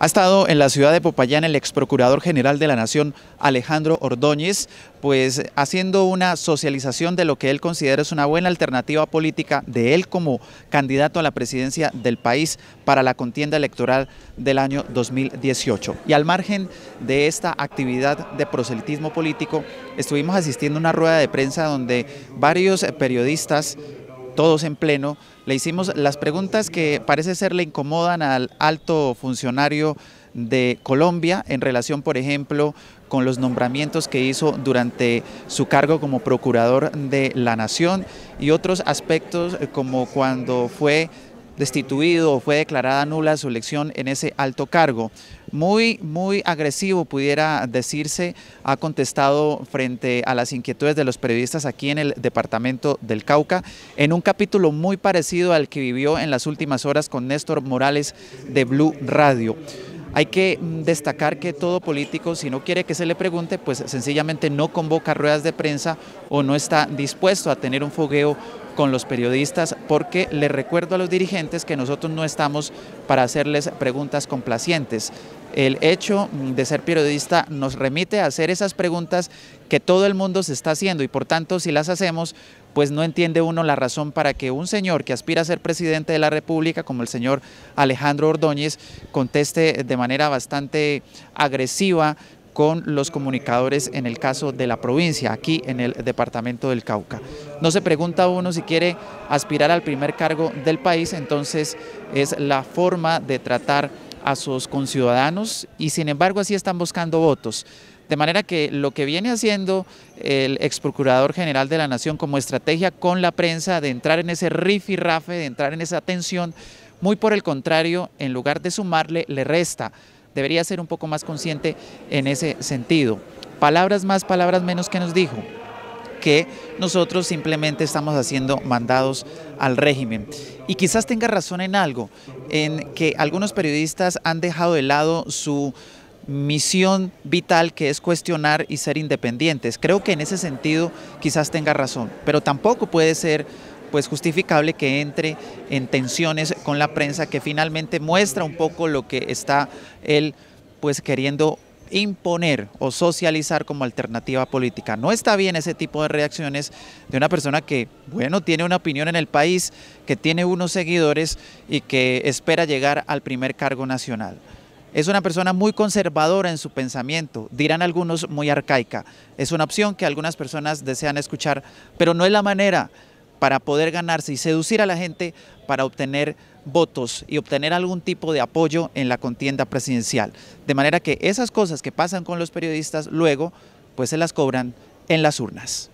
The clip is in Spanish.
Ha estado en la ciudad de Popayán el ex procurador general de la Nación, Alejandro Ordóñez, pues haciendo una socialización de lo que él considera es una buena alternativa política de él como candidato a la presidencia del país para la contienda electoral del año 2018. Y al margen de esta actividad de proselitismo político, estuvimos asistiendo a una rueda de prensa donde varios periodistas todos en pleno, le hicimos las preguntas que parece ser le incomodan al alto funcionario de Colombia en relación, por ejemplo, con los nombramientos que hizo durante su cargo como procurador de la Nación y otros aspectos eh, como cuando fue destituido o fue declarada nula su elección en ese alto cargo. Muy, muy agresivo pudiera decirse, ha contestado frente a las inquietudes de los periodistas aquí en el departamento del Cauca, en un capítulo muy parecido al que vivió en las últimas horas con Néstor Morales de Blue Radio. Hay que mm, destacar que todo político, si no quiere que se le pregunte, pues sencillamente no convoca ruedas de prensa o no está dispuesto a tener un fogueo con los periodistas, porque le recuerdo a los dirigentes que nosotros no estamos para hacerles preguntas complacientes. El hecho de ser periodista nos remite a hacer esas preguntas que todo el mundo se está haciendo y por tanto si las hacemos, pues no entiende uno la razón para que un señor que aspira a ser presidente de la República, como el señor Alejandro Ordóñez, conteste de manera bastante agresiva con los comunicadores en el caso de la provincia, aquí en el departamento del Cauca. No se pregunta uno si quiere aspirar al primer cargo del país, entonces es la forma de tratar a sus conciudadanos y sin embargo así están buscando votos. De manera que lo que viene haciendo el ex procurador general de la Nación como estrategia con la prensa de entrar en ese rafe, de entrar en esa tensión, muy por el contrario, en lugar de sumarle, le resta. Debería ser un poco más consciente en ese sentido. Palabras más, palabras menos que nos dijo que nosotros simplemente estamos haciendo mandados al régimen. Y quizás tenga razón en algo, en que algunos periodistas han dejado de lado su misión vital que es cuestionar y ser independientes. Creo que en ese sentido quizás tenga razón, pero tampoco puede ser pues justificable que entre en tensiones con la prensa que finalmente muestra un poco lo que está él pues queriendo imponer o socializar como alternativa política. No está bien ese tipo de reacciones de una persona que, bueno, tiene una opinión en el país, que tiene unos seguidores y que espera llegar al primer cargo nacional. Es una persona muy conservadora en su pensamiento, dirán algunos muy arcaica. Es una opción que algunas personas desean escuchar, pero no es la manera para poder ganarse y seducir a la gente para obtener votos y obtener algún tipo de apoyo en la contienda presidencial. De manera que esas cosas que pasan con los periodistas luego, pues se las cobran en las urnas.